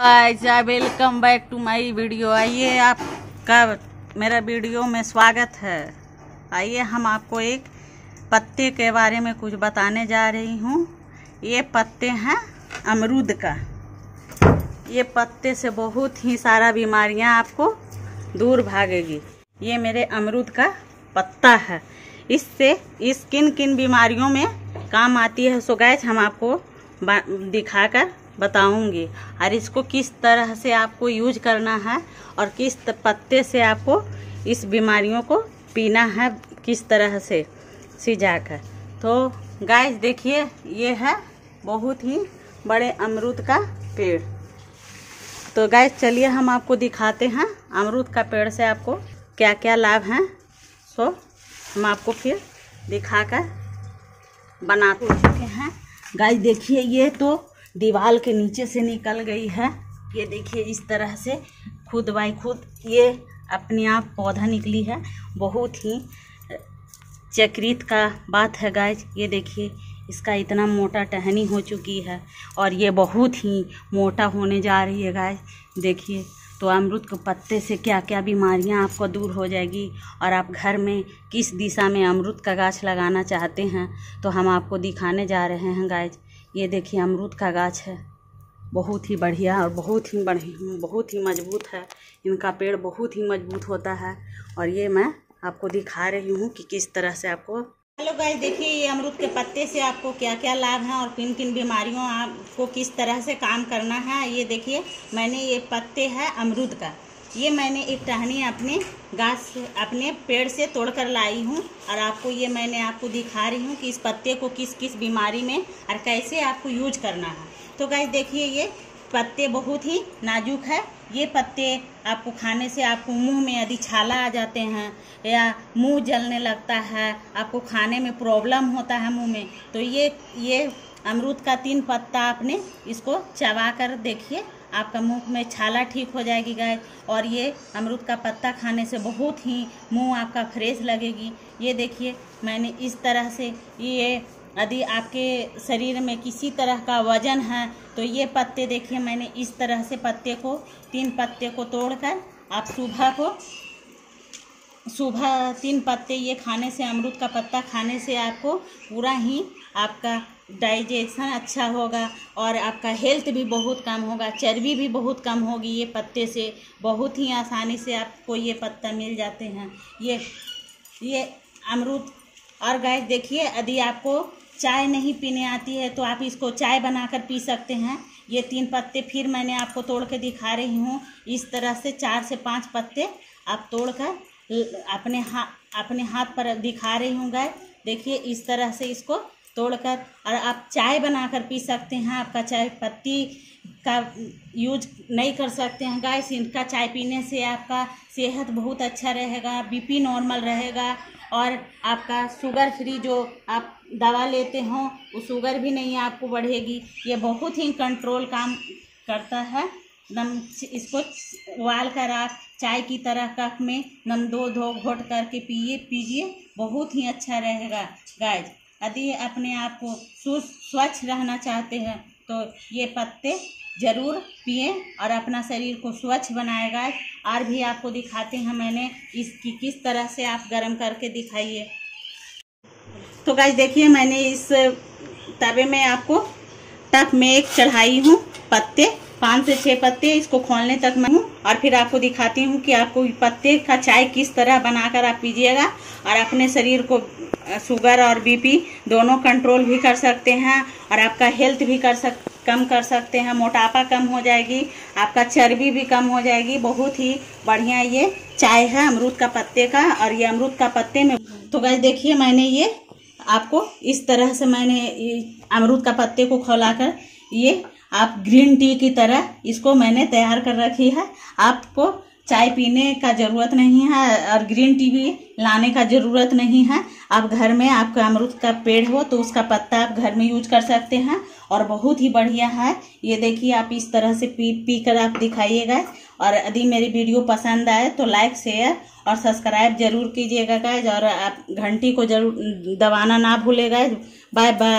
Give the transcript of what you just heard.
Guys welcome back to my video आइए आपका, मेरा वीडियो में स्वागत है। आइए हम आपको एक पत्ते के बारे में कुछ बताने जा रही हूँ। ये पत्ते हैं अमरूद का। ये पत्ते से बहुत ही सारा बीमारियाँ आपको दूर भागेगी। ये मेरे अमरूद का पत्ता है। इससे, इस किन किन बीमारियों में काम आती है सो गैस हम आपको दिखाकर बताऊँगी। और इसको किस तरह से आपको यूज़ करना है और किस पत्ते से आपको इस बीमारियों को पीना है, किस तरह से सिजा कर तो गाय देखिए, ये है बहुत ही बड़े अमरूद का पेड़। तो गाय चलिए हम आपको दिखाते हैं अमरूद का पेड़ से आपको क्या क्या लाभ हैं। सो हम आपको फिर दिखाकर बनाते चुके हैं। गाय देखिए, ये तो दीवार के नीचे से निकल गई है। ये देखिए इस तरह से खुद बाई खुद ये अपने आप पौधा निकली है। बहुत ही चक्रित का बात है गाय ये देखिए, इसका इतना मोटा टहनी हो चुकी है और ये बहुत ही मोटा होने जा रही है गाय देखिए तो अमरुद के पत्ते से क्या क्या बीमारियाँ आपको दूर हो जाएगी और आप घर में किस दिशा में अमरुद का गाछ लगाना चाहते हैं तो हम आपको दिखाने जा रहे हैं गाय ये देखिए अमरूद का गाछ है। बहुत ही बढ़िया और बहुत ही बढ़िया बहुत ही मज़बूत है। इनका पेड़ बहुत ही मज़बूत होता है और ये मैं आपको दिखा रही हूँ कि किस तरह से आपको हेलो गाइस, देखिए ये अमरूद के पत्ते से आपको क्या क्या लाभ है और किन किन बीमारियों आपको किस तरह से काम करना है। ये देखिए, मैंने ये पत्ते है अमरूद का। ये मैंने एक टहनी अपने गाछ अपने पेड़ से तोड़ कर लाई हूँ और आपको ये मैंने आपको दिखा रही हूँ कि इस पत्ते को किस किस बीमारी में और कैसे आपको यूज़ करना है। तो गाइस देखिए ये पत्ते बहुत ही नाजुक है। ये पत्ते आपको खाने से आपको मुँह में यदि छाला आ जाते हैं या मुँह जलने लगता है, आपको खाने में प्रॉब्लम होता है मुँह में तो ये ये अमरूद का तीन पत्ता आपने इसको चबा कर देखिए। आपका मुँह में छाला ठीक हो जाएगी गाय और ये अमरूद का पत्ता खाने से बहुत ही मुँह आपका फ्रेश लगेगी। ये देखिए, मैंने इस तरह से ये, यदि आपके शरीर में किसी तरह का वज़न है तो ये पत्ते देखिए, मैंने इस तरह से पत्ते को, तीन पत्ते को तोड़कर आप सुबह को, सुबह तीन पत्ते ये खाने से, अमरूद का पत्ता खाने से आपको पूरा ही आपका डाइजेशन अच्छा होगा और आपका हेल्थ भी बहुत कम होगा, चर्बी भी बहुत कम होगी, ये पत्ते से बहुत ही आसानी से आपको ये पत्ता मिल जाते हैं। ये ये अमरूद और गैस देखिए, यदि आपको चाय नहीं पीने आती है तो आप इसको चाय बनाकर पी सकते हैं। ये तीन पत्ते फिर मैंने आपको तोड़ के दिखा रही हूँ। इस तरह से चार से पाँच पत्ते आप तोड़ कर अपने हाथ अपने हाथ पर दिखा रही हूँ गाय। देखिए, इस तरह से इसको तोड़कर और आप चाय बनाकर पी सकते हैं, आपका चाय पत्ती का यूज़ नहीं कर सकते हैं। गाय इनका चाय पीने से आपका सेहत बहुत अच्छा रहेगा, बीपी नॉर्मल रहेगा और आपका शुगर फ्री जो आप दवा लेते हों वो शुगर भी नहीं आपको बढ़ेगी। ये बहुत ही कंट्रोल काम करता है। नम, इसको उबाल कर आप चाय की तरह कप में नम दो धो घोट करके पिए, पीजिए, बहुत ही अच्छा रहेगा। गाय यदि अपने आप को स्वच्छ रहना चाहते हैं तो ये पत्ते ज़रूर पिए और अपना शरीर को स्वच्छ बनाएगा। और भी आपको दिखाते हैं मैंने इसकी किस तरह से आप गर्म करके दिखाइए। तो गाइस देखिए, मैंने इस तवे में आपको तक में एक चढ़ाई हूँ पत्ते, पाँच से छः पत्ते इसको खोलने तक मैं हूँ। और फिर आपको दिखाती हूँ कि आपको पत्ते का चाय किस तरह बनाकर आप पीजिएगा और अपने शरीर को शुगर और बीपी दोनों कंट्रोल भी कर सकते हैं और आपका हेल्थ भी कर सक, कम कर सकते हैं। मोटापा कम हो जाएगी, आपका चर्बी भी कम हो जाएगी। बहुत ही बढ़िया ये चाय है, अमरूद का पत्ते का और ये अमरूद का पत्ते में तो गैस देखिए मैंने ये आपको इस तरह से मैंने अमरूद का पत्ते को खोलाकर ये आप ग्रीन टी की तरह इसको मैंने तैयार कर रखी है। आपको चाय पीने का ज़रूरत नहीं है और ग्रीन टी भी लाने का ज़रूरत नहीं है। आप घर में आपका अमरूद का पेड़ हो तो उसका पत्ता आप घर में यूज़ कर सकते हैं और बहुत ही बढ़िया है। ये देखिए, आप इस तरह से पी पी कर आप दिखाइएगा। और यदि मेरी वीडियो पसंद आए तो लाइक, शेयर और सब्सक्राइब ज़रूर कीजिएगा गाइज़ और आप घंटी को ज़रूर दबाना ना भूलेगा। Bye bye